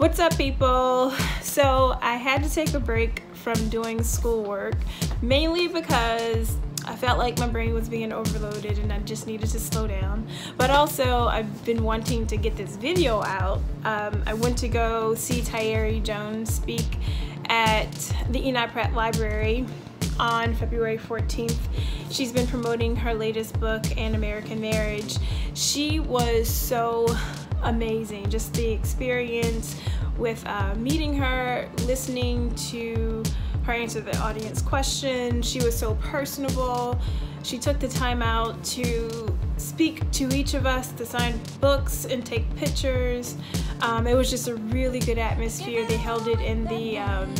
What's up, people? So, I had to take a break from doing schoolwork mainly because I felt like my brain was being overloaded and I just needed to slow down. But also, I've been wanting to get this video out. Um, I went to go see Tayari Jones speak at the Enoch Pratt Library on February 14th. She's been promoting her latest book, An American Marriage. She was so amazing. Just the experience with uh, meeting her, listening to her answer the audience question. She was so personable. She took the time out to speak to each of us, to sign books and take pictures. Um, it was just a really good atmosphere. They held it in the um,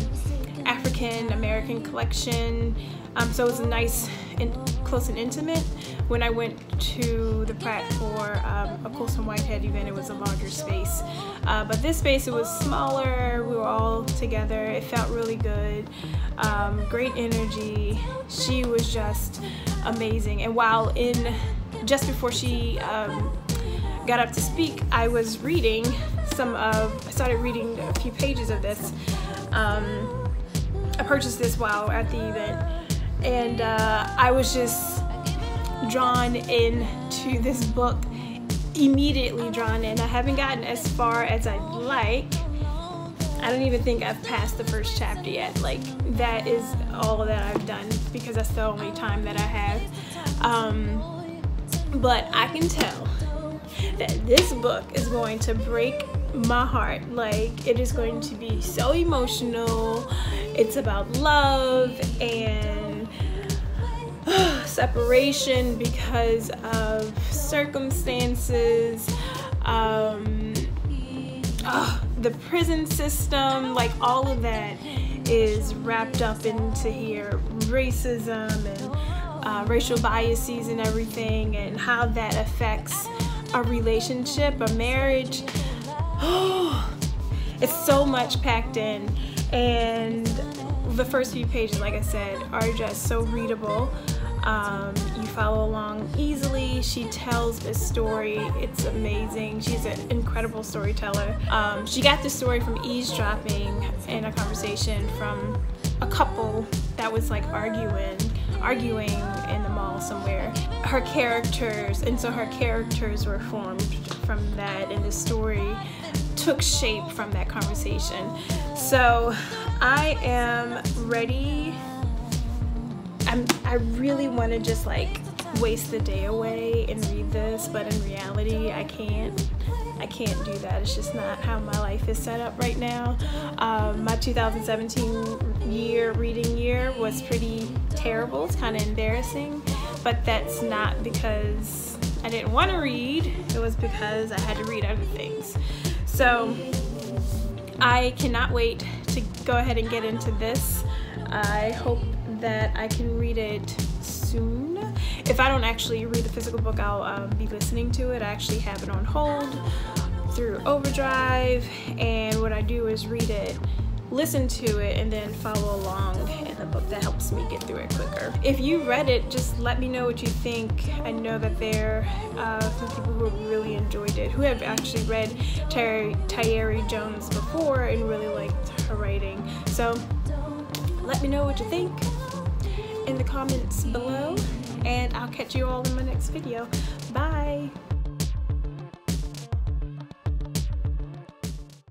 African American collection. Um, so it was a nice and close and intimate. When I went to the Pratt for um, a Colson Whitehead event, it was a larger space. Uh, but this space, it was smaller. We were all together. It felt really good. Um, great energy. She was just amazing. And while in, just before she um, got up to speak, I was reading some of, I started reading a few pages of this. Um, I purchased this while at the event, and uh, I was just drawn into this book, immediately drawn in. I haven't gotten as far as I'd like. I don't even think I've passed the first chapter yet. Like, that is all that I've done because that's the only time that I have. Um, but I can tell that this book is going to break my heart. Like, it is going to be so emotional. It's about love and separation because of circumstances. Um, uh, the prison system, like all of that is wrapped up into here. Racism and uh, racial biases and everything, and how that affects a relationship, a marriage. it's so much packed in. And the first few pages like I said are just so readable. Um, you follow along easily. She tells a story. It's amazing. She's an incredible storyteller. Um, she got the story from eavesdropping in a conversation from a couple that was like arguing arguing mall somewhere her characters and so her characters were formed from that and the story took shape from that conversation. So I am ready. I'm, I really want to just like waste the day away and read this, but in reality, I can't. I can't do that. It's just not how my life is set up right now. Um, my 2017 year reading year was pretty terrible. It's kind of embarrassing, but that's not because I didn't want to read. It was because I had to read other things. So I cannot wait to go ahead and get into this. I hope that I can read it soon. If I don't actually read the physical book, I'll um, be listening to it. I actually have it on hold through Overdrive, and what I do is read it listen to it and then follow along in the book that helps me get through it quicker. If you read it, just let me know what you think. I know that there are uh, some people who really enjoyed it, who have actually read Tayari Jones before and really liked her writing. So let me know what you think in the comments below catch you all in my next video. Bye!